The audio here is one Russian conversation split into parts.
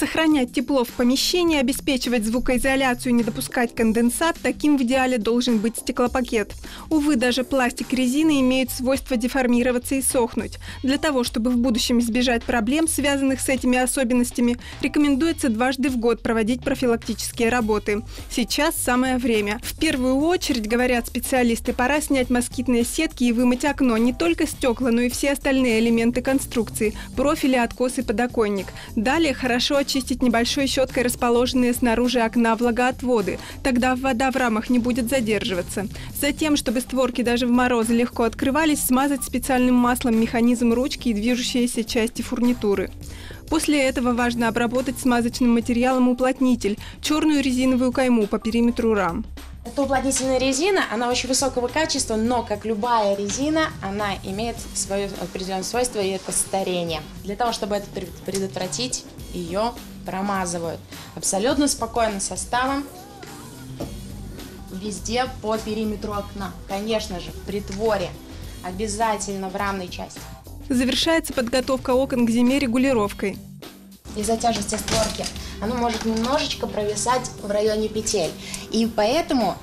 Сохранять тепло в помещении, обеспечивать звукоизоляцию не допускать конденсат – таким в идеале должен быть стеклопакет. Увы, даже пластик и резина имеют свойство деформироваться и сохнуть. Для того, чтобы в будущем избежать проблем, связанных с этими особенностями, рекомендуется дважды в год проводить профилактические работы. Сейчас самое время. В первую очередь, говорят специалисты, пора снять москитные сетки и вымыть окно, не только стекла, но и все остальные элементы конструкции – профили, откос и подоконник. Далее хорошо очистить небольшой щеткой расположенные снаружи окна влагоотводы. Тогда вода в рамах не будет задерживаться. Затем, чтобы створки даже в морозы легко открывались, смазать специальным маслом механизм ручки и движущиеся части фурнитуры. После этого важно обработать смазочным материалом уплотнитель, черную резиновую кайму по периметру рам. Это уплотнительная резина, она очень высокого качества, но, как любая резина, она имеет свое определенное свойство, и это старение. Для того, чтобы это предотвратить, ее промазывают. Абсолютно спокойно составом везде по периметру окна. Конечно же, в притворе, обязательно в рамной части. Завершается подготовка окон к зиме регулировкой. Из-за тяжести створки оно может немножечко провисать в районе петель. И поэтому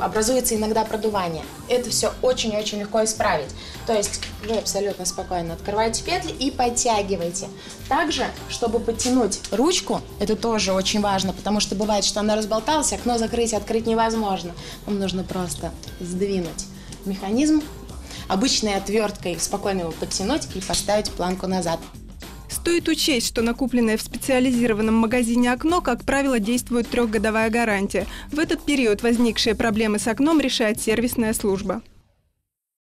образуется иногда продувание. Это все очень-очень легко исправить. То есть вы абсолютно спокойно открываете петли и подтягиваете. Также, чтобы подтянуть ручку, это тоже очень важно, потому что бывает, что она разболталась, окно закрыть, открыть невозможно. Вам нужно просто сдвинуть механизм обычной отверткой, спокойно его подтянуть и поставить планку назад. Стоит учесть, что на купленное в специализированном магазине окно, как правило, действует трехгодовая гарантия. В этот период возникшие проблемы с окном решает сервисная служба.